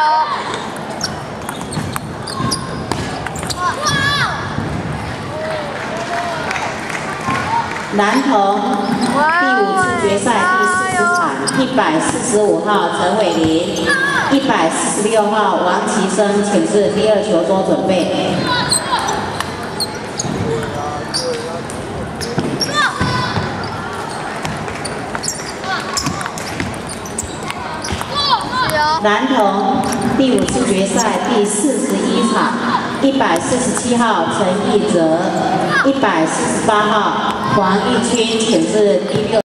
油！男童第五次决赛第四十场，一百四十五号陈伟林，一百四十六号王其生，请至第二球桌准备。男童第五次决赛第四十一场，一百四十七号陈义哲，一百四十八号黄义清，请至第六。